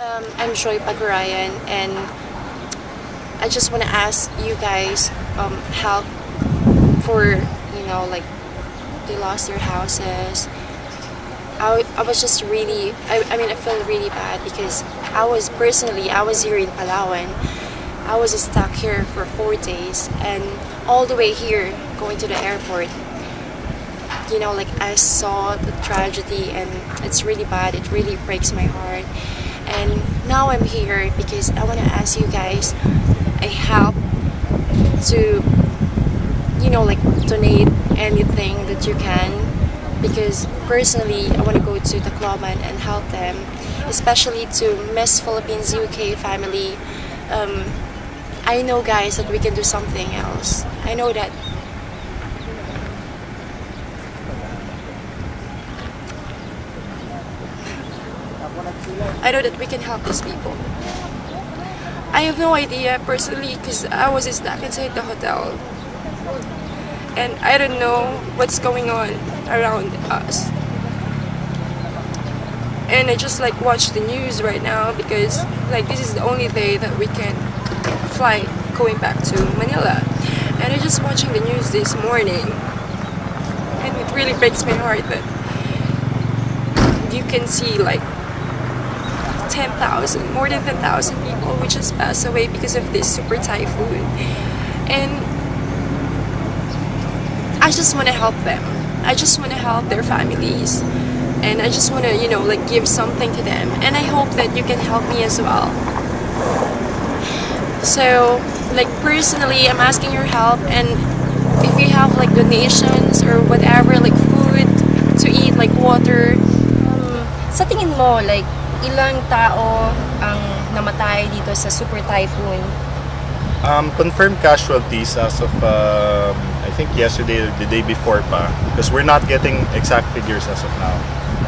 Um, I'm Joy Pagurayan, and I just want to ask you guys um, help for you know like they lost their houses. I, I was just really I, I mean I feel really bad because I was personally I was here in Palawan. I was stuck here for four days and all the way here going to the airport you know like I saw the tragedy and it's really bad it really breaks my heart now I'm here because I want to ask you guys a help to you know like donate anything that you can because personally I want to go to the Tacloban and help them especially to Miss Philippines UK family. Um, I know guys that we can do something else. I know that I know that we can help these people. I have no idea personally because I was stuck inside the hotel and I don't know what's going on around us. And I just like watch the news right now because like this is the only day that we can fly going back to Manila. And I just watching the news this morning and it really breaks my heart that you can see like 10,000, more than 10,000 people which just passed away because of this super typhoon. And I just want to help them. I just want to help their families. And I just want to, you know, like give something to them. And I hope that you can help me as well. So, like personally, I'm asking your help and if you have like donations or whatever, like food to eat, like water, Um, sa tingin like, ilang tao ang namatay dito sa super typhoon? Um, confirmed casualties as of um, I think yesterday or the day before pa because we're not getting exact figures as of now.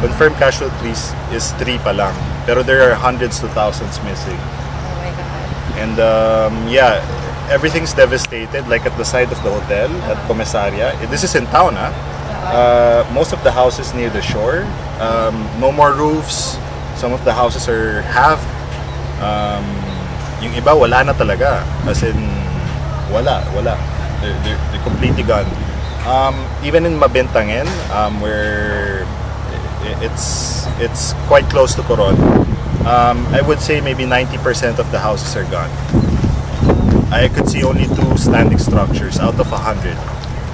Confirmed casualties is three pa lang pero there are hundreds to thousands missing. Oh my God. And um, yeah, everything's devastated like at the side of the hotel at Comisaria. This is in town ah. Uh, most of the houses near the shore, um, no more roofs. Some of the houses are half. Um, yung iba wala na talaga. As in, wala, wala. They're, they're, they're completely gone. Um, even in Mabintangen, um, where it's it's quite close to Coron, um, I would say maybe 90% of the houses are gone. I could see only two standing structures out of a 100.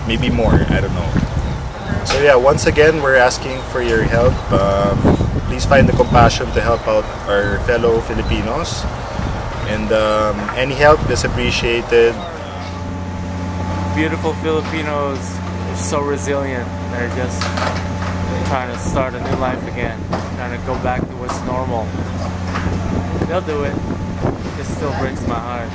Maybe more, I don't know. So yeah, once again, we're asking for your help. Um, please find the compassion to help out our fellow Filipinos. And um, any help is appreciated. beautiful Filipinos are so resilient. They're just trying to start a new life again, trying to go back to what's normal. They'll do it. It still breaks my heart.